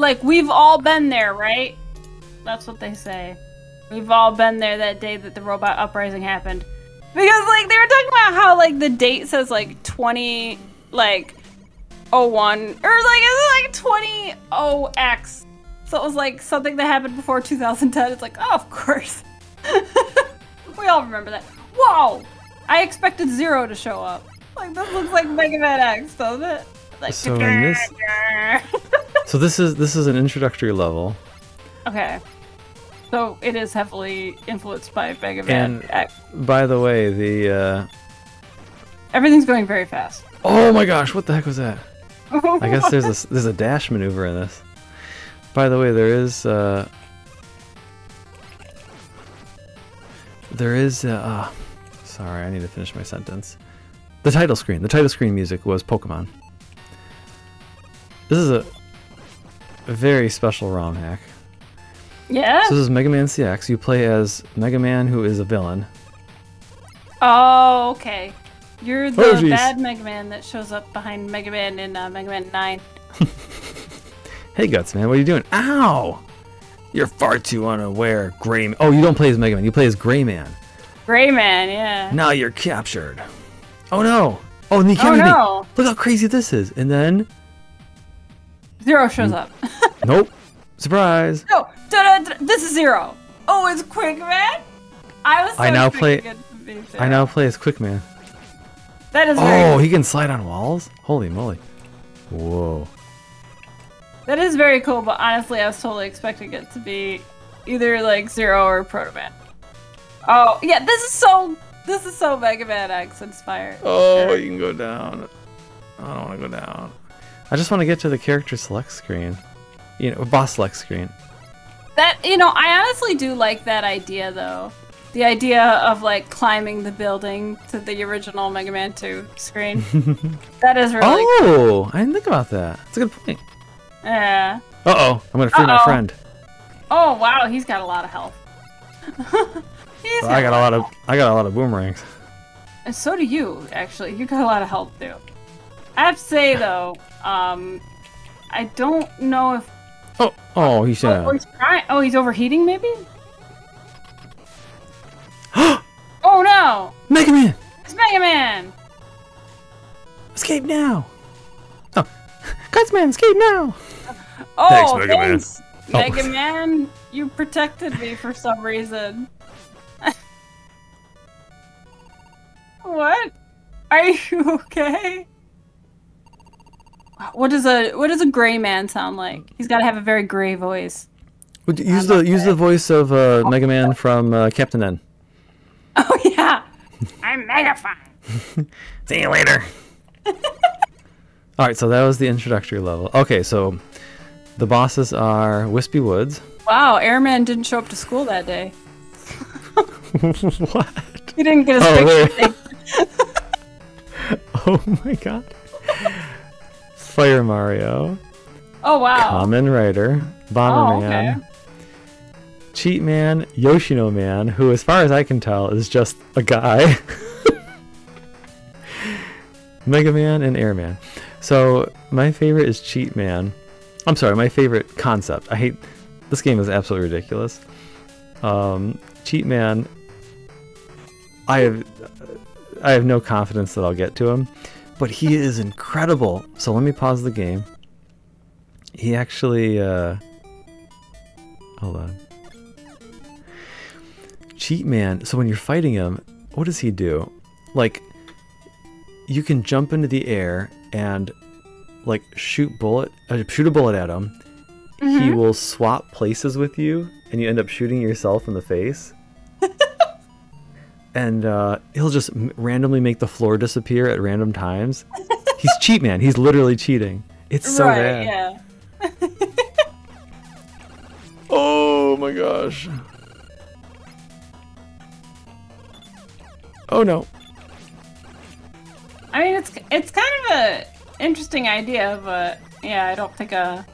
like we've all been there, right? That's what they say. We've all been there that day that the robot uprising happened. Because like they were talking about how like the date says like 20 like 01 or like it's like 20 0x. So it was like something that happened before 2010. It's like, oh, of course. we all remember that. Whoa! I expected Zero to show up. Like this looks like Mega Man X, doesn't it? Like So in this- So this is this is an introductory level, Okay. So it is heavily influenced by Mega Man And- X. by the way. The uh... Everything's going very fast. oh my gosh, what the heck was that? I guess there's a there's a dash maneuver in this. By the way, there is uh, there is uh, uh, sorry, I need to finish my sentence. The title screen, the title screen music was Pokemon. This is a, very special ROM hack. Yeah. So this is Mega Man CX. You play as Mega Man, who is a villain. Oh, okay. You're the Oh, bad Mega Man that shows up behind Mega Man in uh, Mega Man 9. Hey Guts, man, what are you doing? Ow! You're far too unaware, Gray. Man. Oh, you don't play as Mega Man. You play as Gray Man. Gray Man, yeah. Now you're captured. Oh no! Oh, and he Oh me. no! Look how crazy this is. And then, Zero shows mm. up. nope. Surprise! no! Da-da-da, This is Zero! Oh, it's Quick Man? I was so I now play- it to be I now play as Quick Man. That is very Oh, he can slide on walls? Holy moly. Whoa. That is very cool, but honestly, I was totally expecting it to be either like Zero or Proto Man. Oh, yeah, this is so. This is so Mega Man X inspired. Oh, you can go down. I don't want to go down. I just want to get to the character select screen. You know, boss select screen. That you know, I honestly do like that idea though. The idea of like climbing the building to the original Mega Man 2 screen. that is really Oh, I didn't think about that. That's a good point. yeah. Uh oh, I'm gonna free my Uh-oh. friend. Oh wow, he's got a lot of health. he's I got a lot of I got a lot of boomerangs. And so do you, actually. You got a lot of health too. I have to say though, um, I don't know if Oh, oh, he's oh, uh, he's trying. Oh, he's overheating, maybe. oh no! Mega Man, It's Mega Man. escape now. Oh, Gutsman, escape now. Oh, Thanks, Mega Man. thanks, Oh. Mega Man. You protected me for some reason. what? Are you okay? What does a what does a gray man sound like? He's got to have a very gray voice. Would you Use the use the voice of uh, Mega Man from uh, Captain N. Oh yeah, I'm mega fine. See you later. All right, so that was the introductory level. Okay, so the bosses are Wispy Woods. Wow, Airman didn't show up to school that day. what? He didn't get his Oh, picture. Oh my god. Fire Mario, Oh wow. Kamen Rider, oh, Bomberman, okay. Cheat Man, Yoshino Man, who, as far as I can tell, is just a guy. Mega Man and Airman. So my favorite is Cheat Man. I'm sorry, my favorite concept. I hate this game is absolutely ridiculous. Um, Cheat Man. I have I have no confidence that I'll get to him, but he is incredible. So let me pause the game. He actually uh, hold on. Cheat Man. So when you're fighting him, what does he do? Like you can jump into the air and like shoot bullet uh, shoot a bullet at him. He Mhm. will swap places with you and you end up shooting yourself in the face. And uh, he'll just randomly make the floor disappear at random times. He's cheat man. He's literally cheating. It's so right, bad. yeah. Oh my gosh. Oh no. I mean, it's it's kind of a interesting idea, but yeah, I don't think a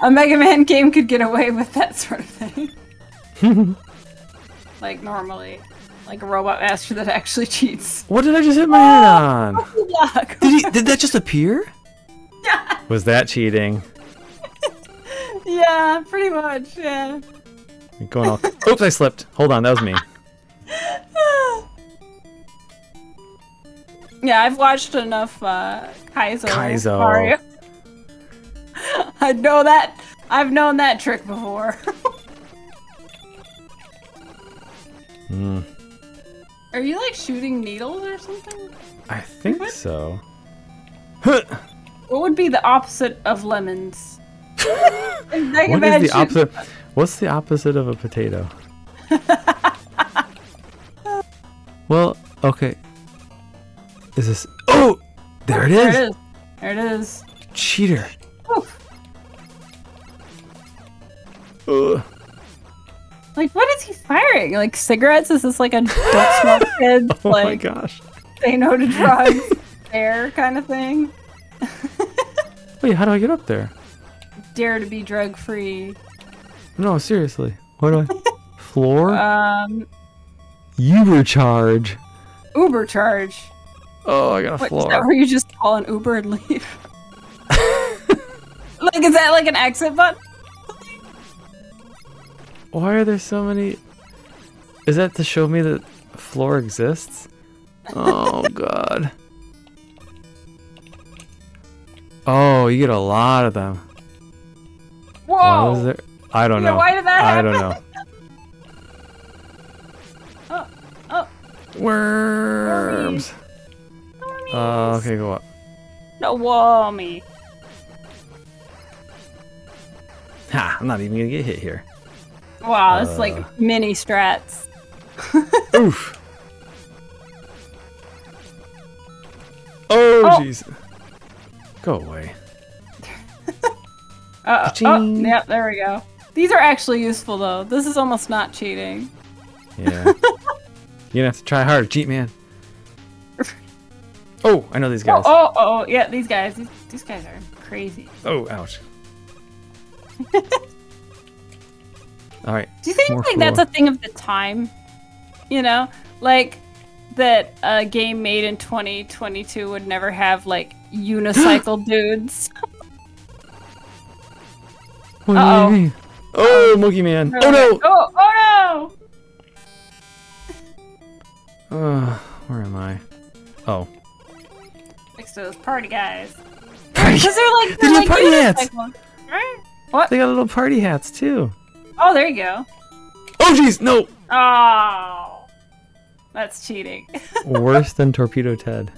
a Mega Man game could get away with that sort of thing. like normally, like a robot master that actually cheats. What did I just hit my head on? Yuck. Did, he, did that just appear? Yeah. Was that cheating? Yeah, pretty much. Yeah. Going all. Oops, I slipped. Hold on, that was me. Yeah, I've watched enough uh, Kaizo. Kaizo. Mario. I know that. I've known that trick before. Hmm. Are you like shooting needles or something? I think so. What would be the opposite of lemons? What is the opposite? What's the opposite of a potato? well, okay. Is this? Oh, there it There is. it is. There it is. Cheater. Oof. Ugh. Is he firing? Like cigarettes? Is this like a don't smoke kids? Oh my like gosh. say no to drugs, air kind of thing? Wait, how do I get up there? Dare to be drug free. No, seriously. What do I? Floor? Um, Uber charge. Uber charge. Oh, I got a What, is floor. that where you just call an Uber and leave? like, is that like an exit button? Why are there so many? Is that to show me that floor exists? Oh god. Oh, you get a lot of them. Whoa! Why was there? I don't Yeah, know. why did that happen? I don't know. Oh, oh, Worms. Wormies. Uh, okay, go up. no, whoa, me. Ha! I'm not even gonna get hit here. Wow, it's Uh. like mini strats. Oof. Oh Oh. jeez. Go away. Uh, oh, Ka-ching. yeah, there we go. These are actually useful though. This is almost not cheating. Yeah. You're gonna have to try harder, cheat man. Oh, I know these Oh, guys. oh, oh, yeah, these guys, these, these guys are crazy. Oh, ouch. All right. Do you think like that's a thing of the time? You know, like that a game made in 2022 would never have like unicycle dudes. What Uh-oh. do you mean? Oh, Monkey Man. Oh no. Oh, oh Uh, where am I? Oh. Next to those party guys. Because they're like They they're do like party hats. right? What? They got little party hats too. Oh, there you go. Oh jeez, no. Oh, that's cheating. Worse than Torpedo Ted.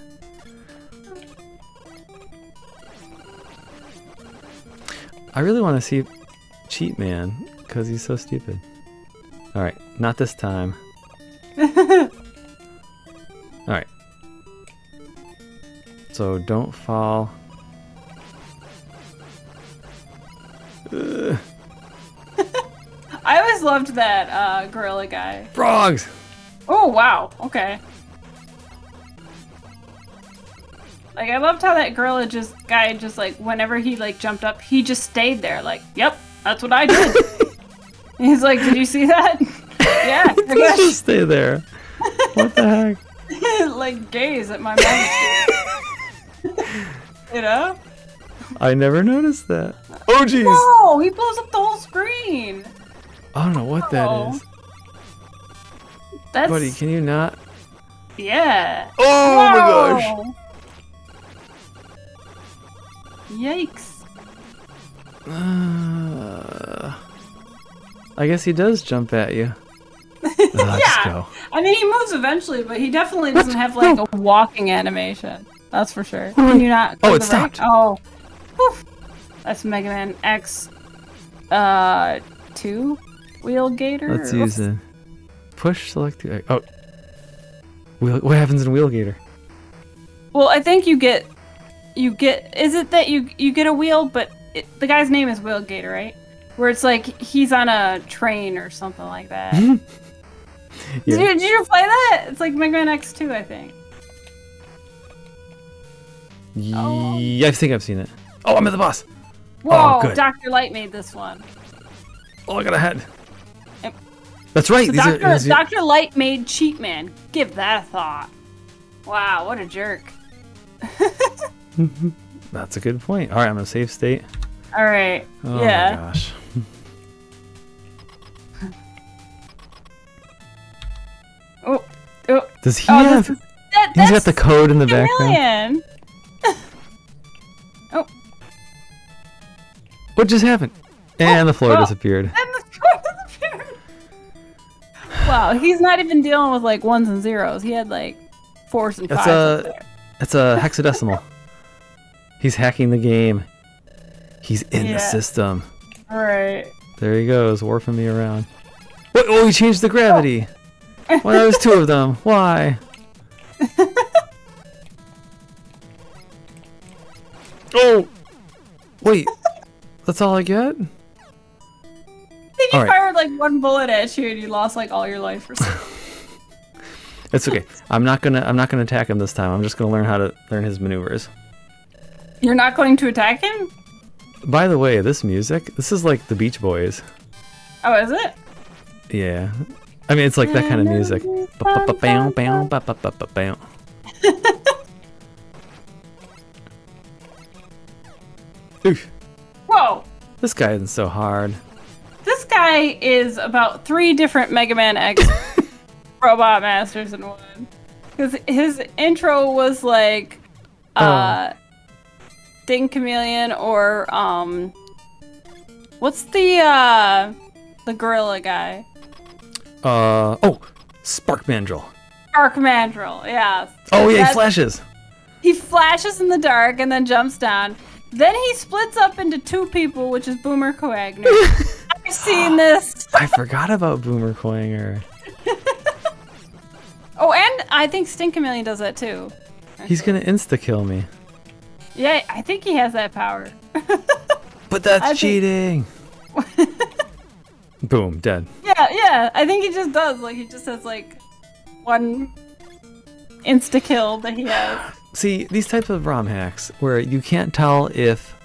I really want to see Cheat Man because he's so stupid. All right, not this time. All right. So don't fall. Ugh, I always loved that uh, gorilla guy. frogs. Oh wow, okay. Like I loved how that gorilla just guy just like whenever he like jumped up, he just stayed there. Like, yep, that's what I did. He's like, did you see that? yeah, Please just stay there. What the heck? like gaze at my majesty. you know? I never noticed that. Oh jeez. Whoa, he blows up the whole screen. I don't know what that Oh. is. That's Buddy, can you not? yeah. Oh my gosh. Yikes. Uh, I guess he does jump at you. Ugh, Let's Yeah. go. I mean, he moves eventually, but he definitely doesn't have like a walking animation. That's for sure. Can you not? Oh, go it to right? stopped. Oh, Whew. that's Mega Man X, uh, two wheel gator. Let's use the push select. The, oh, wheel, what happens in Wheel Gator? Well, I think you get, you get. Is it that you you get a wheel, but it, the guy's name is Wheel Gator, right? Where it's like he's on a train or something like that. Yeah. Did, you, did you play that? It's like Mega Man X two, I think. Oh. Yeah, I think I've seen it. Oh, I'm at the boss. Oh, Whoa, good. Dr. Light made this one. Oh, I got a head. That's right. So Doctor, are, Light made Cheat Man. Give that a thought. Wow, what a jerk. That's a good point. All right, I'm in a safe state. All right. Oh yeah. my gosh. oh, oh. Does he oh, have? He's got the code in the background. oh. What just happened? Oh, and oh, the floor oh. disappeared. Wow, he's not even dealing with like ones and zeros. He had like fours and That's fives. a that's a hexadecimal. He's hacking the game. He's in Yeah. the system. Right. There he goes, warping me around. What? Oh, he changed the gravity. Oh. Why there's two of them? Why? oh, wait. That's all I get? One bullet at you and you lost like all your life or something. It's okay. I'm not gonna. I'm not gonna attack him this time. I'm just gonna learn how to learn his maneuvers. You're not going to attack him? By the way, this music. This is like the Beach Boys. Oh, is it? Yeah. I mean, it's like that kind of music. Whoa. This guy isn't so hard. This guy is about three different Mega Man X Robot Masters in one. Because his intro was like, uh, Sting Chameleon or, um, what's the, uh, the gorilla guy? Uh oh, Spark Mandrill. Spark Mandrill, yeah. Oh yeah, he flashes. He flashes in the dark and then jumps down. Then he splits up into two people, which is Boomer Kuwanger. I've seen this. I forgot about Boomer Kuwanger. Oh, and I think Sting Chameleon does that too. He's gonna insta kill me. Yeah, I think he has that power. But that's I think- cheating. Boom, dead. yeah, yeah, I think he just does. Like, he just has like one insta kill that he has. See, these types of ROM hacks where you can't tell if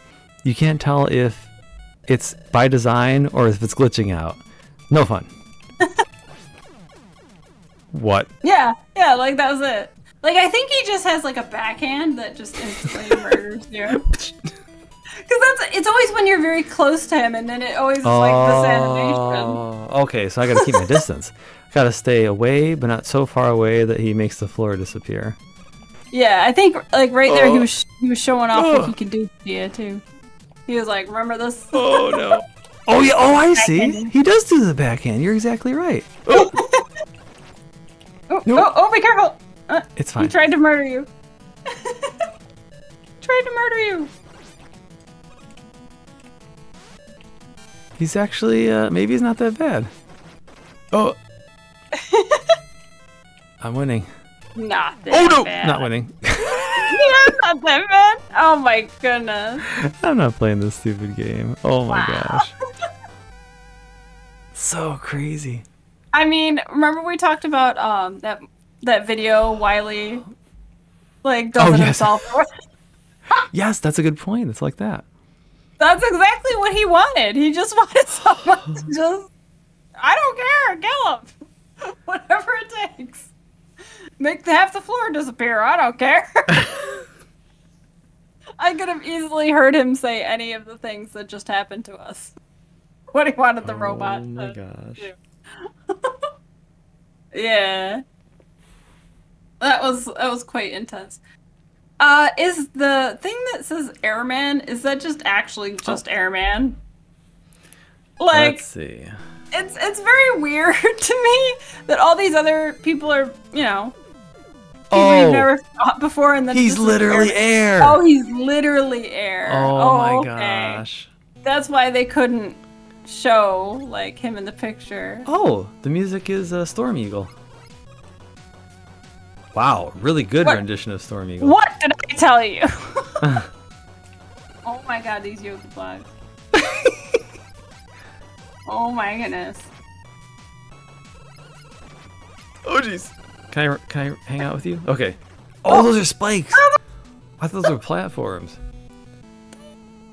you can't tell if it's by design or if it's glitching out. No fun. what? Yeah, yeah, like that was it. Like, I think he just has like a backhand that just instantly murders you. Because that's it's always when you're very close to him, and then it always is like this oh, animation. Oh, okay, so I gotta keep my distance. Gotta stay away, but not so far away that he makes the floor disappear. Yeah, I think like right there he Oh. was he was showing off what he could do to you too. He was like, "Remember this?" Oh no. Oh yeah, oh I see. He does do the backhand. You're exactly right. Oh, Nope. oh, oh, be careful! Uh, It's fine. he tried to murder you. tried to murder you. He's actually uh maybe he's not that bad. Oh I'm winning. Not that Oh no! bad. Not winning. Yeah, not that bad. Oh my goodness. I'm not playing this stupid game. Oh my Wow. gosh. So crazy. I mean, remember we talked about um that that video Wily like does Oh, it yes. himself. Yes, that's a good point. It's like that. That's exactly what he wanted. He just wanted someone to just I don't care, kill him. Whatever it takes. Make half the floor disappear. I don't care. I could have easily heard him say any of the things that just happened to us. What he wanted the robot Oh my gosh. Yeah. That was that was quite intense. Uh is the thing that says airman is that just actually just airman? Like Let's see. it's it's very weird to me that all these other people are, you know, Oh, you've never before and then he's literally air. air. Oh, he's literally air. Oh my okay. gosh. That's why they couldn't show like him in the picture. Oh, the music is uh, Storm Eagle. Wow, really good What? rendition of Storm Eagle. What did I tell you? oh my god, these Yoku blocks. oh my goodness. Oh jeez. Can I can I hang out with you? Okay. Oh, those are spikes. I thought those were platforms.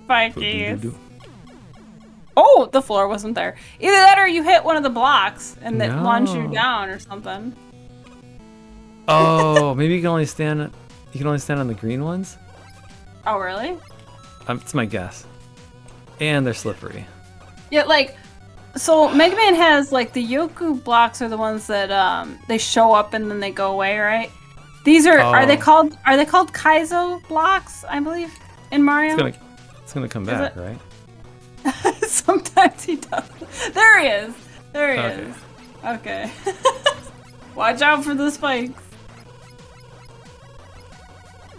Spikies. Oh, the floor wasn't there. Either that or you hit one of the blocks and it launched you down or something. Oh, maybe you can only stand. You can only stand on the green ones. Oh, really? Um, it's my guess. And they're slippery. Yeah, like so Mega Man has like the Yoku blocks are the ones that um they show up and then they go away, right? These are are they Oh. called are they called Kaizo blocks? I believe in Mario. It's gonna, it's gonna come back, right? Sometimes he does. There he is. There he Okay. is. Okay. Watch out for the spikes.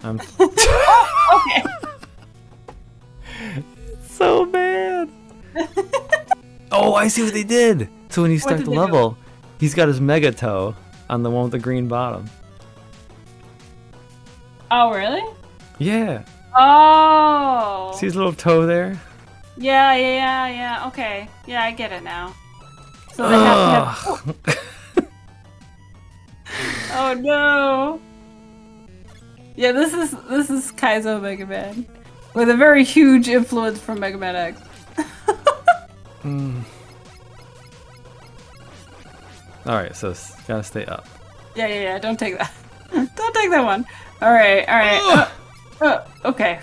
I'm Okay. so bad. Oh, I see what they did. So when you start the they do? level, he's got his mega toe on the one with the green bottom. Oh really? Yeah. Oh. See his little toe there? Yeah, yeah, yeah, yeah. Okay. Yeah, I get it now. So they have to have. Oh no. Yeah, this is this is Kaizo Mega Man, with a very huge influence from Mega Man X. Mm. All right, so gotta stay up. Yeah, yeah, yeah. Don't take that. don't take that one. All right, all right. Uh, uh, okay.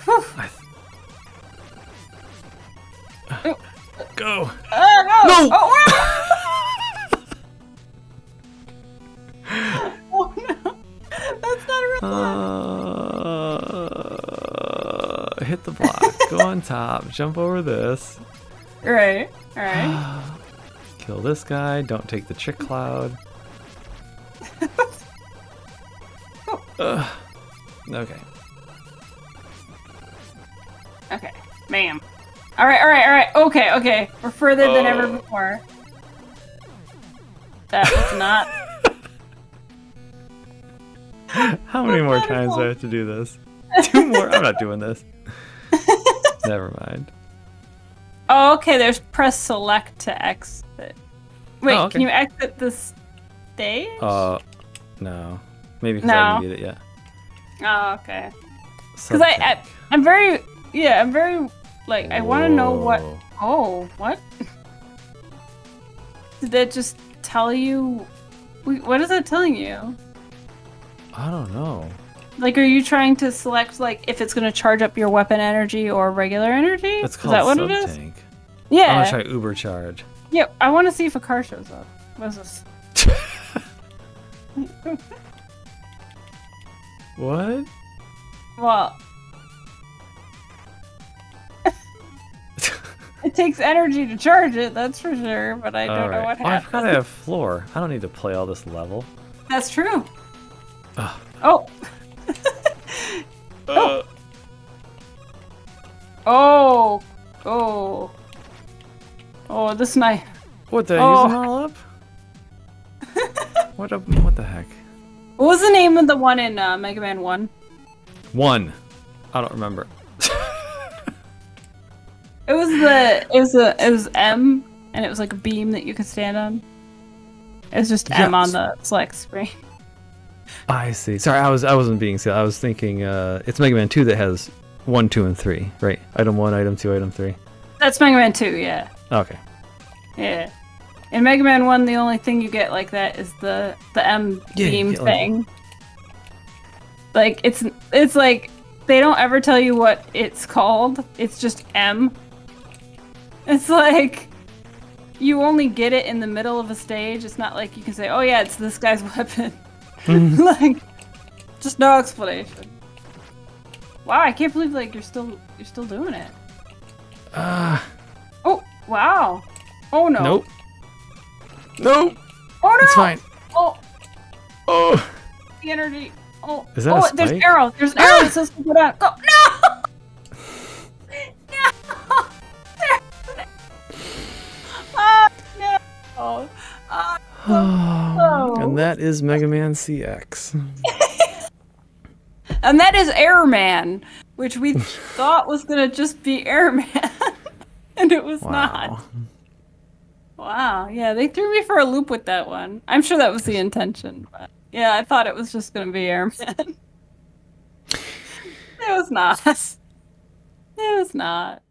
Th- Go. Oh, no! No! Oh, oh no! That's not a real Uh, hit the block. Go on top. Jump over this. Right, all right. Kill this guy. Don't take the chick cloud. Ugh. Okay. Okay, ma'am. All right, all right, all right. Okay, okay. We're further than ever Oh. before. That was not. How many more times do I have to do this? Two more. I'm not doing this. Never mind. Oh, okay. There's press select to exit. Wait, Oh, okay. can you exit the stage? Uh, no. Maybe because I No. didn't get it yet. oh, okay. Because I, I, I'm very, yeah, I'm very, like, I want to know what. Oh, what? Did that just tell you? What is it telling you? I don't know. Like, are you trying to select like if it's gonna charge up your weapon energy or regular energy? Is called that what it is? tank. Yeah. I'm gonna try Uber charge. Yeah, I want to see if a car shows up. What is this? What? Well, it takes energy to charge it, that's for sure. But I don't All know right. what Oh, I forgot I have floor. I don't need to play all this level. That's true. Ugh. Oh. Uh, Oh. Oh. Oh, this knife. what the? Oh. Use them all up? what? A, what the heck? What was the name of the one in uh, Mega Man One? One. I don't remember. It was the it was a it was M, and it was like a beam that you could stand on. It was just M on the select screen. I see. Sorry, I was I wasn't being silly. I was thinking uh, it's Mega Man Two that has one, two, and three, right? Item one, item two, item three. That's Mega Man Two, yeah, Okay. yeah. In Mega Man One, the only thing you get like that is the the M Yeah, beam like- thing. Like it's it's like they don't ever tell you what it's called. It's just M. It's like you only get it in the middle of a stage. It's not like you can say, "Oh yeah, it's this guy's weapon." like just no explanation. Wow, I can't believe like you're still you're still doing it. Ah. Oh, wow. Oh no. nope. Nope. Oh no. It's fine. Oh, Oh. the energy. Oh, Is that oh, a there's spike? arrow. There's an arrow that says to go down. Go. No. no. Ah, no. Oh. Ah, and oh. that is Mega Man CX. And that is Airman, which we thought was gonna just be Airman, and it was Wow. not. Wow, yeah, they threw me for a loop with that one. I'm sure that was the intention, but yeah, I thought it was just gonna be Airman. it was not. It was not.